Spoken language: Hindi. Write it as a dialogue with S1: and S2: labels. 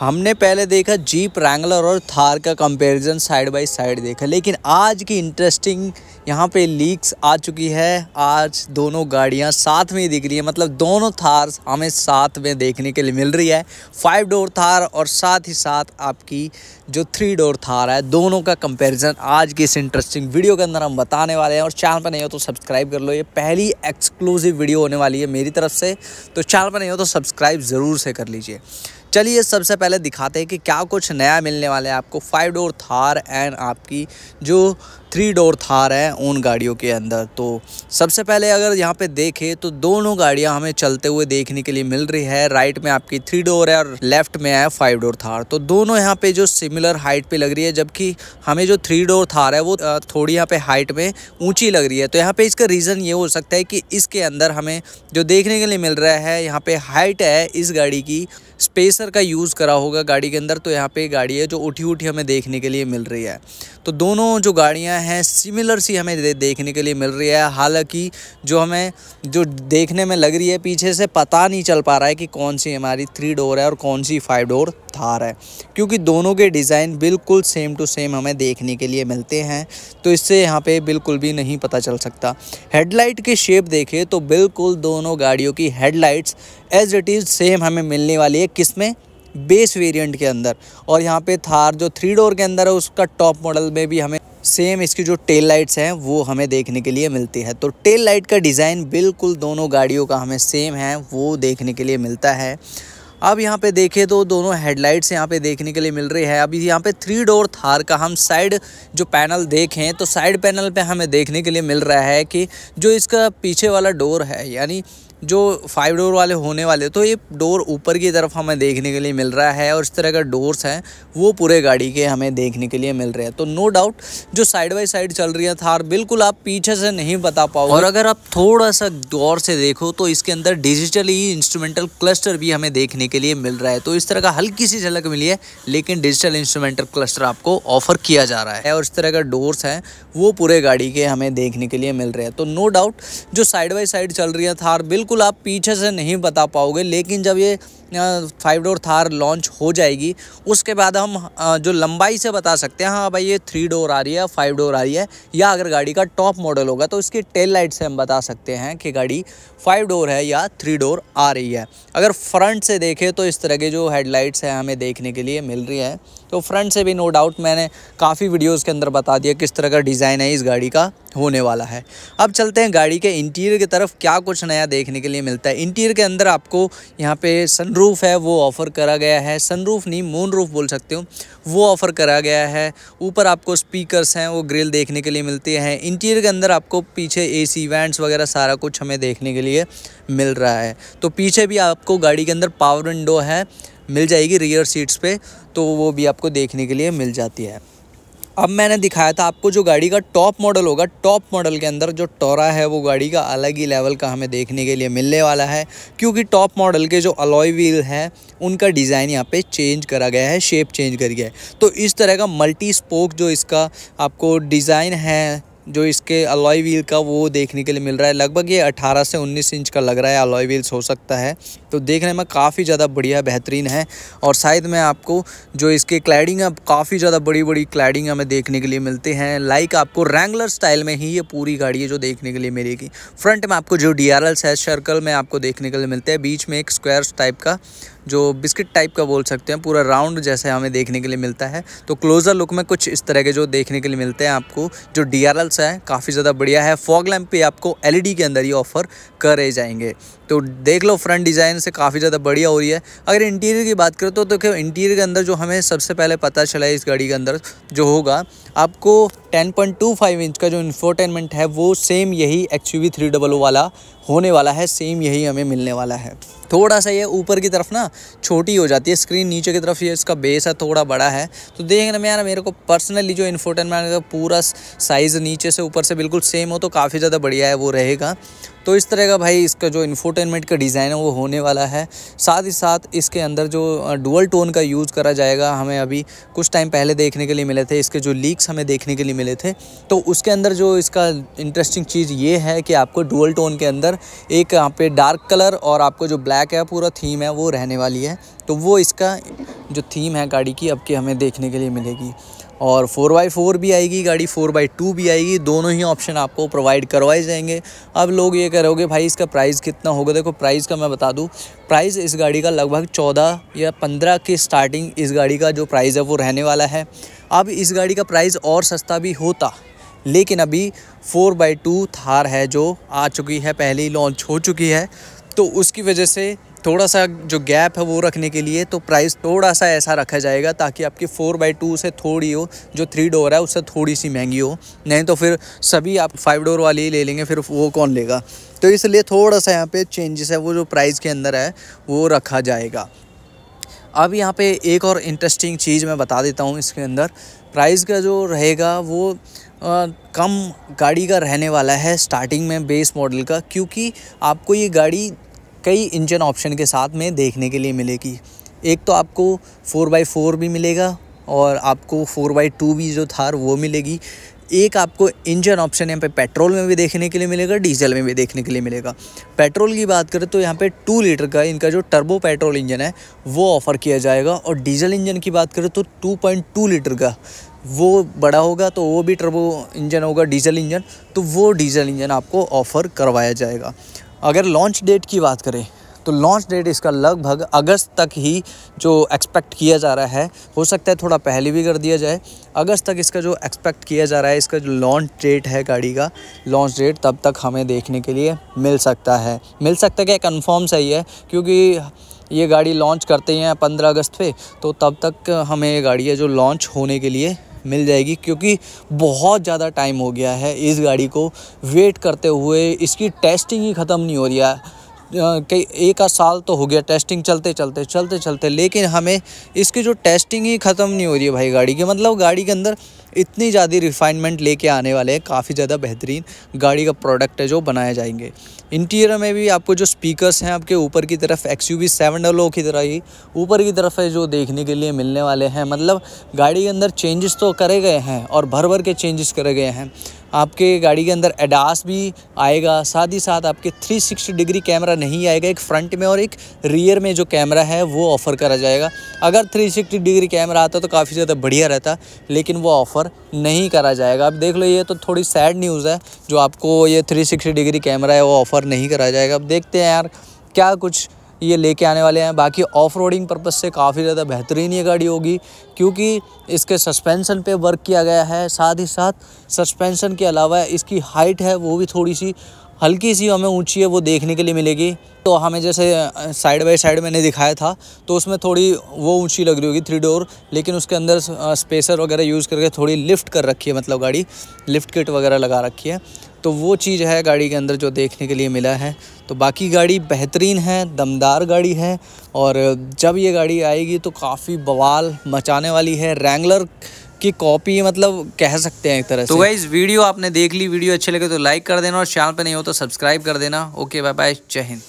S1: हमने पहले देखा जीप रैंगलर और थार का कंपैरिजन साइड बाय साइड देखा, लेकिन आज की इंटरेस्टिंग यहाँ पे लीक्स आ चुकी है। आज दोनों गाड़ियाँ साथ में ही दिख रही है मतलब दोनों थार हमें साथ में देखने के लिए मिल रही है। फाइव डोर थार और साथ ही साथ आपकी जो थ्री डोर थार है, दोनों का कंपैरिजन आज की इस इंटरेस्टिंग वीडियो के अंदर हम बताने वाले हैं। और चैनल पर नहीं हो तो सब्सक्राइब कर लो, ये पहली एक्सक्लूसिव वीडियो होने वाली है मेरी तरफ़ से। तो चैनल पर नहीं हो तो सब्सक्राइब ज़रूर से कर लीजिए। चलिए सबसे पहले दिखाते हैं कि क्या कुछ नया मिलने वाला है आपको। फाइव डोर थार एंड आपकी जो थ्री डोर थार है उन गाड़ियों के अंदर। तो सबसे पहले अगर यहाँ पे देखें तो दोनों गाड़ियाँ हमें चलते हुए देखने के लिए मिल रही है। राइट में आपकी थ्री डोर है और लेफ़्ट में है फाइव डोर थार। तो दोनों यहाँ पे जो सिमिलर हाइट पे लग रही है, जबकि हमें जो थ्री डोर थार है, वो थोड़ी यहाँ पे हाइट में ऊँची लग रही है। तो यहाँ पे इसका रीज़न ये हो सकता है कि इसके अंदर हमें जो देखने के लिए मिल रहा है, यहाँ पे हाइट है इस गाड़ी की स्पेसर का यूज़ करा होगा गाड़ी के अंदर तो यहाँ पे गाड़ी है जो उठी उठी हमें देखने के लिए मिल रही है। तो दोनों जो गाड़ियाँ हैं सिमिलर सी हमें दे, देखने के लिए मिल रही है। हालाँकि जो हमें जो देखने में लग रही है पीछे से पता नहीं चल पा रहा है कि कौन सी हमारी थ्री डोर है और कौन सी फाइव डोर थार है। क्योंकि दोनों के डिज़ाइन बिल्कुल सेम टू सेम हमें देखने के लिए मिलते हैं तो इससे यहाँ पे बिल्कुल भी नहीं पता चल सकता। हेडलाइट की शेप देखें तो बिल्कुल दोनों गाड़ियों की headlights as it is same हमें मिलने वाली है। किसमें बेस वेरिएंट के अंदर। और यहाँ पे थार जो थ्री डोर के अंदर है, उसका टॉप मॉडल में भी हमें सेम इसकी जो टेल लाइट्स हैं, वो हमें देखने के लिए मिलती है। तो टेल लाइट का डिज़ाइन बिल्कुल दोनों गाड़ियों का हमें सेम है, वो देखने के लिए मिलता है। अब यहाँ पे देखें तो दोनों हेडलाइट्स यहाँ पे देखने के लिए मिल रही है। अभी यहाँ पे थ्री डोर थार का हम साइड जो पैनल देखें तो साइड पैनल पे हमें देखने के लिए मिल रहा है कि जो इसका पीछे वाला डोर है, यानी जो फाइव डोर वाले होने वाले तो ये डोर ऊपर की तरफ़ हमें देखने के लिए मिल रहा है और इस तरह का डोर्स हैं वो पूरे गाड़ी के हमें देखने के लिए मिल रहे हैं। तो नो डाउट जो साइड बाई साइड चल रही है थार बिल्कुल आप पीछे से नहीं बता पाओगे। और अगर आप थोड़ा सा गौर से देखो तो इसके अंदर डिजिटली इंस्ट्रूमेंटल क्लस्टर भी हमें देखने के लिए मिल रहा है। तो इस तरह का हल्की सी झलक मिली है लेकिन डिजिटल इंस्ट्रूमेंटल क्लस्टर आपको ऑफ़र किया जा रहा है। और इस तरह का डोर्स हैं वो पूरे गाड़ी के हमें देखने के लिए मिल रहे हैं। तो नो डाउट जो साइड बाई साइड चल रही है थार बिल्कुल बिल्कुल आप पीछे से नहीं बता पाओगे लेकिन जब ये फाइव डोर थार लॉन्च हो जाएगी। उसके बाद हम जो लंबाई से बता सकते हैं हाँ भाई ये थ्री डोर आ रही है फाइव डोर आ रही है, या अगर गाड़ी का टॉप मॉडल होगा तो इसकी टेल लाइट से हम बता सकते हैं कि गाड़ी फाइव डोर है या थ्री डोर आ रही है। अगर फ्रंट से देखें तो इस तरह के जो हेडलाइट्स हैं हमें देखने के लिए मिल रही है। तो फ्रंट से भी नो डाउट मैंने काफ़ी वीडियोज़ के अंदर बता दिया किस तरह का डिज़ाइन है इस गाड़ी का, होने वाला है। अब चलते हैं गाड़ी के इंटीरियर की तरफ़, क्या कुछ नया देखने के लिए मिलता है। इंटीरियर के अंदर आपको यहाँ पे सनरूफ है, वो ऑफ़र करा गया है। सनरूफ नहीं मून रूफ बोल सकते हो। वो ऑफ़र करा गया है। ऊपर आपको स्पीकर्स हैं, वो ग्रिल देखने के लिए मिलते हैं। इंटीरियर के अंदर आपको पीछे एसी वैंट्स वगैरह सारा कुछ हमें देखने के लिए मिल रहा है। तो पीछे भी आपको गाड़ी के अंदर पावर विंडो है, मिल जाएगी रियर सीट्स पे तो वो भी आपको देखने के लिए मिल जाती है। अब मैंने दिखाया था आपको जो गाड़ी का टॉप मॉडल होगा, टॉप मॉडल के अंदर जो टोरा है वो गाड़ी का अलग ही लेवल का हमें देखने के लिए मिलने वाला है, क्योंकि टॉप मॉडल के जो अलॉय व्हील है, उनका डिज़ाइन यहाँ पे चेंज करा गया है, शेप चेंज कर गया है। तो इस तरह का मल्टी स्पोक जो इसका आपको डिज़ाइन है जो इसके अलॉय व्हील का वो देखने के लिए मिल रहा है। लगभग ये 18 से 19 इंच का लग रहा है अलॉय व्हील्स हो सकता है। तो देखने में काफ़ी ज़्यादा बढ़िया बेहतरीन है और शायद में आपको जो इसके क्लैडिंग है काफ़ी ज़्यादा बड़ी बड़ी क्लैडिंग हमें देखने के लिए मिलते हैं। लाइक आपको रैंगलर स्टाइल में ही ये पूरी गाड़ी है जो देखने के लिए मिलेगी। फ्रंट में आपको जो डी है सर्कल में आपको देखने के लिए मिलते हैं। बीच में एक स्क्वायर टाइप का जो बिस्किट टाइप का बोल सकते हैं, पूरा राउंड जैसे हमें देखने के लिए मिलता है। तो क्लोज़र लुक में कुछ इस तरह के जो देखने के लिए मिलते हैं आपको, जो डी हैं, काफ़ी ज़्यादा बढ़िया है। फॉग लैम्प पे आपको एलईडी के अंदर ही ऑफ़र करे जाएँगे। तो देख लो फ्रंट डिज़ाइन से काफ़ी ज़्यादा बढ़िया हो रही है। अगर इंटीरियर की बात करें तो देखो इंटीरियर के अंदर जो हमें सबसे पहले पता चला है इस गाड़ी के अंदर जो होगा, आपको 10.25 इंच का जो इन्फोटेनमेंट है, वो सेम यही एक्स यू थ्री डबल वाला होने वाला है सेम यही हमें मिलने वाला है। थोड़ा सा ये ऊपर की तरफ़ ना छोटी हो जाती है स्क्रीन नीचे की तरफ़ ये इसका बेस है, थोड़ा बड़ा है। तो देखने में यार, मेरे को पर्सनली जो इन्फोटेनमेंट का पूरा साइज़ नीचे से ऊपर से बिल्कुल सेम हो तो काफ़ी ज़्यादा बढ़िया है वो रहेगा। तो इस तरह का भाई इसका जो इन्फोटेनमेंट का डिज़ाइन है, वो होने वाला है। साथ ही साथ इसके अंदर जो डुअल टोन का यूज़ करा जाएगा, हमें अभी कुछ टाइम पहले देखने के लिए मिले थे, इसके जो लीक्स हमें देखने के लिए मिले थे। तो उसके अंदर जो इसका इंटरेस्टिंग चीज़ ये है कि आपको डुअल टोन के अंदर एक यहाँ पे डार्क कलर और आपको जो ब्लैक है, पूरा थीम है, वो रहने वाली है। तो वो इसका जो थीम है गाड़ी की, अब की हमें देखने के लिए मिलेगी। और फोर बाई फोर भी आएगी, गाड़ी फोर बाई टू भी आएगी, दोनों ही ऑप्शन आपको प्रोवाइड करवाए जाएँगे। अब लोग ये करोगे भाई, इसका प्राइस कितना होगा? देखो प्राइस का मैं बता दूँ प्राइस इस गाड़ी का लगभग चौदह या पंद्रह की स्टार्टिंग इस गाड़ी का जो प्राइस है, वो रहने वाला है। अब इस गाड़ी का प्राइस और सस्ता भी होता, लेकिन अभी फोर बाई टू थार है, जो आ चुकी है, पहले ही लॉन्च हो चुकी है तो उसकी वजह से थोड़ा सा जो गैप है वो रखने के लिए तो प्राइस थोड़ा सा ऐसा रखा जाएगा ताकि आपकी फ़ोर बाई टू से थोड़ी हो जो थ्री डोर है उससे थोड़ी सी महँगी हो। नहीं तो फिर सभी आप फाइव डोर वाली ही ले लेंगे फिर वो कौन लेगा? तो इसलिए थोड़ा सा यहाँ पे चेंजेस है वो जो प्राइस के अंदर है वो रखा जाएगा। अब यहाँ पे एक और इंटरेस्टिंग चीज़ मैं बता देता हूँ इसके अंदर। प्राइस का जो रहेगा वो आ, कम गाड़ी का रहने वाला है स्टार्टिंग में बेस मॉडल का क्योंकि आपको ये गाड़ी कई इंजन ऑप्शन के साथ में देखने के लिए मिलेगी। एक तो आपको फ़ोर बाई फोर भी मिलेगा और आपको फ़ोर बाई टू भी जो थार वो मिलेगी। एक आपको इंजन ऑप्शन यहाँ पे पेट्रोल में भी देखने के लिए मिलेगा, डीजल में भी देखने के लिए मिलेगा। पेट्रोल की बात करें तो यहाँ पे टू लीटर का इनका जो टर्बो पेट्रोल इंजन है, वो ऑफ़र किया जाएगा। और डीजल इंजन की बात करें तो टू पॉइंट टू लीटर का, वो बड़ा होगा तो वो भी टर्बो इंजन होगा डीजल इंजन तो वो डीजल इंजन आपको ऑफ़र करवाया जाएगा। अगर लॉन्च डेट की बात करें तो लॉन्च डेट इसका लगभग अगस्त तक ही जो एक्सपेक्ट किया जा रहा है, हो सकता है थोड़ा पहले भी कर दिया जाए। अगस्त तक इसका जो एक्सपेक्ट किया जा रहा है, इसका जो लॉन्च डेट है गाड़ी का लॉन्च डेट तब तक हमें देखने के लिए मिल सकता है। मिल सकता है क्या? कन्फर्म सही है, क्योंकि ये गाड़ी लॉन्च करते हैं पंद्रह अगस्त पे तो तब तक हमें ये गाड़ी है जो लॉन्च होने के लिए मिल जाएगी क्योंकि बहुत ज़्यादा टाइम हो गया है इस गाड़ी को। वेट करते हुए इसकी टेस्टिंग ही ख़त्म नहीं हो रही है। कई, एक आध साल तो हो गया टेस्टिंग चलते चलते चलते चलते, लेकिन हमें इसकी जो टेस्टिंग ही ख़त्म नहीं हो रही है भाई गाड़ी की। मतलब गाड़ी के अंदर इतनी ज़्यादा रिफाइनमेंट लेके आने वाले हैं, काफ़ी ज़्यादा बेहतरीन गाड़ी का प्रोडक्ट है जो बनाए जाएँगे। इंटीरियर में भी आपको जो स्पीकर्स हैं, आपके ऊपर की तरफ़ X U V seven double की तरह ही ऊपर की तरफ़ है जो देखने के लिए मिलने वाले हैं। मतलब गाड़ी के अंदर चेंजेस तो करे गए हैं और भर भर के चेंजेस करे गए हैं। आपके गाड़ी के अंदर एडास भी आएगा, साथ ही साथ आपके 360 डिग्री कैमरा नहीं आएगा, एक फ्रंट में और एक रियर में जो कैमरा है, वो ऑफ़र करा जाएगा। अगर 360 डिग्री कैमरा आता तो काफ़ी ज़्यादा बढ़िया रहता, लेकिन वो ऑफ़र नहीं करा जाएगा। अब देख लो, ये तो थोड़ी सैड न्यूज़ है, जो आपको ये थ्री डिग्री कैमरा है, वो ऑफ़र नहीं करा जाएगा। अब देखते हैं यार, क्या कुछ ये लेके आने वाले हैं। बाकी ऑफ़ रोडिंग पर्पज़ से काफ़ी ज़्यादा बेहतरीन ये गाड़ी होगी, क्योंकि इसके सस्पेंसन पे वर्क किया गया है। साथ ही साथ सस्पेंसन के अलावा इसकी हाइट है, वो भी थोड़ी सी हल्की सी हमें ऊँची है, वो देखने के लिए मिलेगी। तो हमें जैसे साइड बाय साइड मैंने दिखाया था तो उसमें थोड़ी वो ऊँची लग रही होगी थ्री डोर लेकिन उसके अंदर स्पेसर वगैरह यूज़ करके थोड़ी लिफ्ट कर रखी है मतलब गाड़ी लिफ्ट किट वगैरह लगा रखी है। तो वो चीज़ है गाड़ी के अंदर जो देखने के लिए मिला है। तो बाकी गाड़ी बेहतरीन है दमदार गाड़ी है और जब ये गाड़ी आएगी तो काफ़ी बवाल मचाने वाली है। रैंगलर की कॉपी मतलब कह सकते हैं एक तरह तो से। तो इस वीडियो आपने देख ली वीडियो अच्छे लगे तो लाइक कर देना और चैनल पर नहीं हो तो सब्सक्राइब कर देना। ओके बाय बाय जय हिंद।